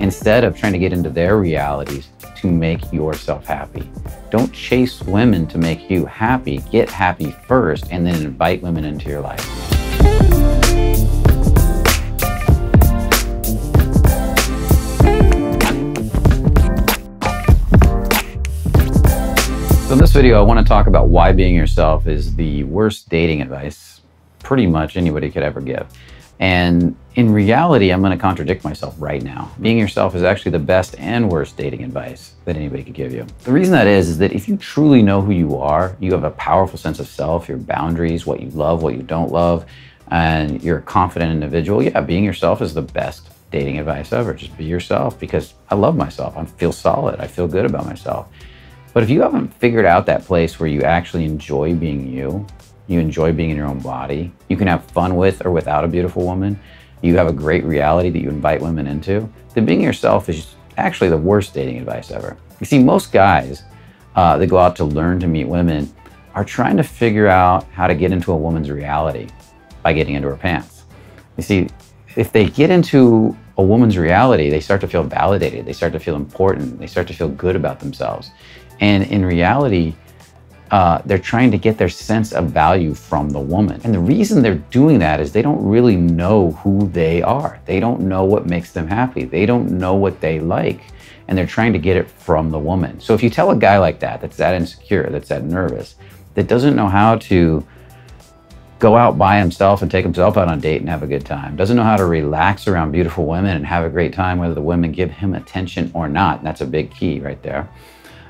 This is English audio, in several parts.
instead of trying to get into their realities to make yourself happy. Don't chase women to make you happy. Get happy first and then invite women into your life. So in this video, I want to talk about why being yourself is the worst dating advice pretty much anybody could ever give. And in reality, I'm going to contradict myself right now. Being yourself is actually the best and worst dating advice that anybody could give you. The reason that is, is that if you truly know who you are, you have a powerful sense of self, your boundaries, what you love, what you don't love, and you're a confident individual, yeah, being yourself is the best dating advice ever. Just be yourself because I love myself. I feel solid. I feel good about myself. But if you haven't figured out that place where you actually enjoy being you, you enjoy being in your own body, you can have fun with or without a beautiful woman, you have a great reality that you invite women into, then being yourself is actually the worst dating advice ever. You see, most guys uh, that go out to learn to meet women are trying to figure out how to get into a woman's reality by getting into her pants. You see, if they get into a woman's reality, they start to feel validated, they start to feel important, they start to feel good about themselves. And in reality, uh, they're trying to get their sense of value from the woman. And the reason they're doing that is they don't really know who they are. They don't know what makes them happy. They don't know what they like. And they're trying to get it from the woman. So if you tell a guy like that, that's that insecure, that's that nervous, that doesn't know how to go out by himself and take himself out on a date and have a good time, doesn't know how to relax around beautiful women and have a great time, whether the women give him attention or not. That's a big key right there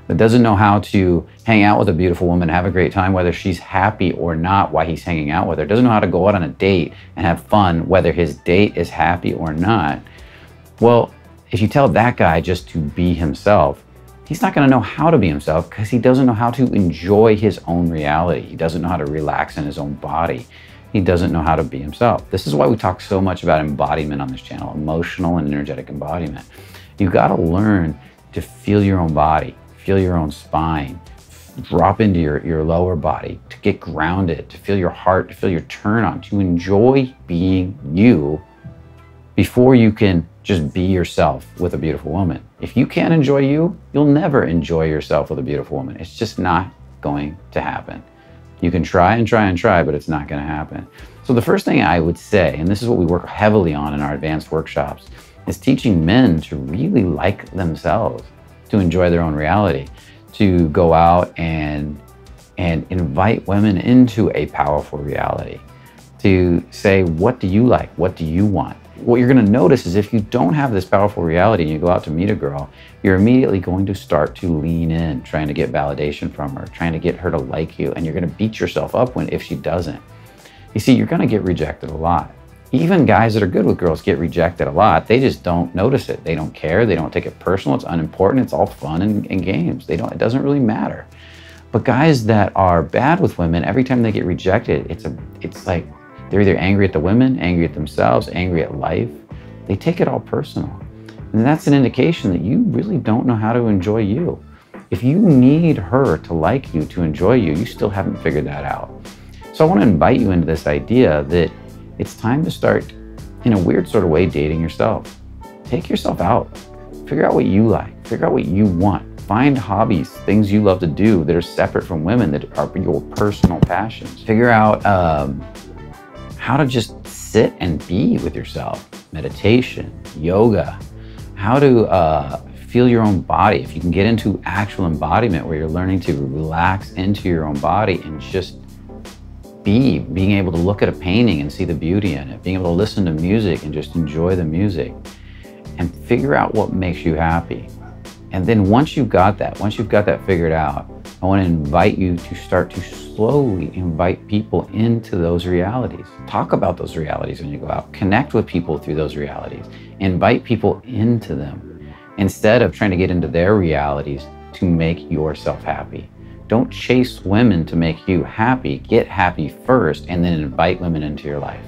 that doesn't know how to hang out with a beautiful woman, have a great time, whether she's happy or not while he's hanging out with her, doesn't know how to go out on a date and have fun, whether his date is happy or not. Well, if you tell that guy just to be himself, he's not going to know how to be himself because he doesn't know how to enjoy his own reality. He doesn't know how to relax in his own body. He doesn't know how to be himself. This is why we talk so much about embodiment on this channel, emotional and energetic embodiment. You've got to learn to feel your own body feel your own spine, drop into your, your lower body, to get grounded, to feel your heart, to feel your turn on, to enjoy being you before you can just be yourself with a beautiful woman. If you can't enjoy you, you'll never enjoy yourself with a beautiful woman. It's just not going to happen. You can try and try and try, but it's not going to happen. So, the first thing I would say, and this is what we work heavily on in our advanced workshops, is teaching men to really like themselves to enjoy their own reality, to go out and and invite women into a powerful reality, to say, what do you like? What do you want? What you're going to notice is if you don't have this powerful reality and you go out to meet a girl, you're immediately going to start to lean in, trying to get validation from her, trying to get her to like you, and you're going to beat yourself up when if she doesn't. You see, you're going to get rejected a lot even guys that are good with girls get rejected a lot. They just don't notice it. They don't care. They don't take it personal. It's unimportant. It's all fun and, and, games. They don't. It doesn't really matter. But guys that are bad with women, every time they get rejected, it's a. It's like they're either angry at the women, angry at themselves, angry at life. They take it all personal, and that's an indication that you really don't know how to enjoy you. If you need her to like you, to enjoy you, you still haven't figured that out. So I want to invite you into this idea that it's time to start, in a weird sort of way, dating yourself. Take yourself out. Figure out what you like. Figure out what you want. Find hobbies, things you love to do that are separate from women, that are your personal passions. Figure out um, how to just sit and be with yourself. Meditation, yoga, how to uh, feel your own body. If you can get into actual embodiment where you're learning to relax into your own body and just be, being able to look at a painting and see the beauty in it, being able to listen to music and just enjoy the music and figure out what makes you happy. And then once you've got that, once you've got that figured out, I want to invite you to start to slowly invite people into those realities. Talk about those realities when you go out. Connect with people through those realities. Invite people into them instead of trying to get into their realities to make yourself happy. Don't chase women to make you happy. Get happy first and then invite women into your life.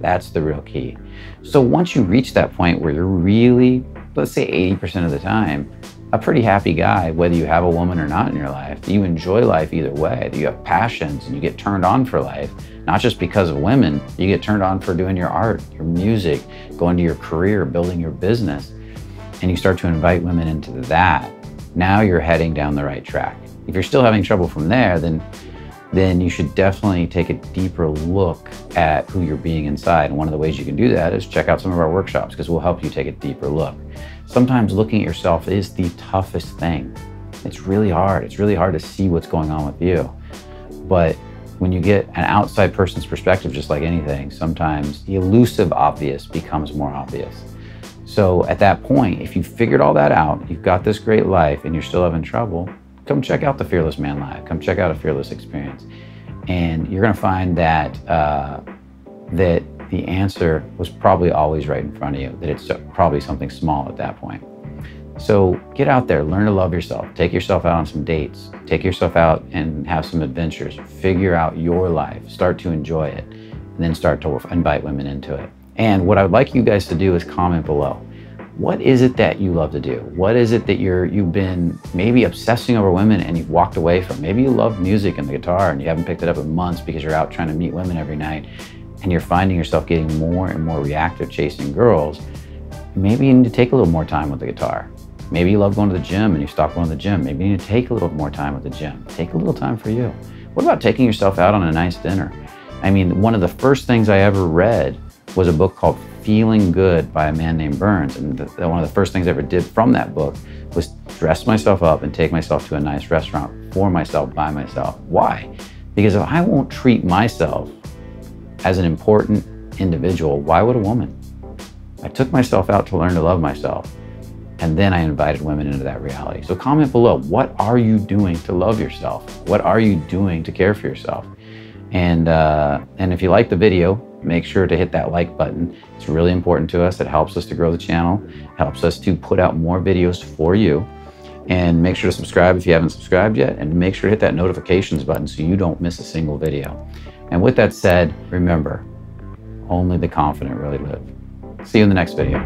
That's the real key. So once you reach that point where you're really, let's say 80% of the time, a pretty happy guy, whether you have a woman or not in your life, you enjoy life either way, you have passions and you get turned on for life, not just because of women, you get turned on for doing your art, your music, going to your career, building your business and you start to invite women into that, now you're heading down the right track. If you're still having trouble from there, then then you should definitely take a deeper look at who you're being inside. And one of the ways you can do that is check out some of our workshops because we'll help you take a deeper look. Sometimes looking at yourself is the toughest thing. It's really hard. It's really hard to see what's going on with you. But when you get an outside person's perspective, just like anything, sometimes the elusive obvious becomes more obvious. So at that point, if you've figured all that out, you've got this great life and you're still having trouble, come check out the Fearless Man Live. Come check out a Fearless experience, and you're going to find that uh, that the answer was probably always right in front of you. That it's probably something small at that point. So get out there, learn to love yourself. Take yourself out on some dates. Take yourself out and have some adventures. Figure out your life. Start to enjoy it, and then start to invite women into it. And what I would like you guys to do is comment below what is it that you love to do? What is it that you're you've been maybe obsessing over women and you've walked away from? Maybe you love music and the guitar and you haven't picked it up in months because you're out trying to meet women every night and you're finding yourself getting more and more reactive chasing girls. Maybe you need to take a little more time with the guitar. Maybe you love going to the gym and you stop going to the gym. Maybe you need to take a little more time with the gym. Take a little time for you. What about taking yourself out on a nice dinner? I mean, one of the first things I ever read was a book called Feeling Good by a man named Burns. And the, one of the first things I ever did from that book was dress myself up and take myself to a nice restaurant for myself, by myself. Why? Because if I won't treat myself as an important individual, why would a woman? I took myself out to learn to love myself. And then I invited women into that reality. So comment below, what are you doing to love yourself? What are you doing to care for yourself? And, uh, and if you like the video, make sure to hit that like button. It's really important to us. It helps us to grow the channel, helps us to put out more videos for you. And make sure to subscribe if you haven't subscribed yet, and make sure to hit that notifications button so you don't miss a single video. And with that said, remember, only the confident really live. See you in the next video.